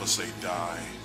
never say die.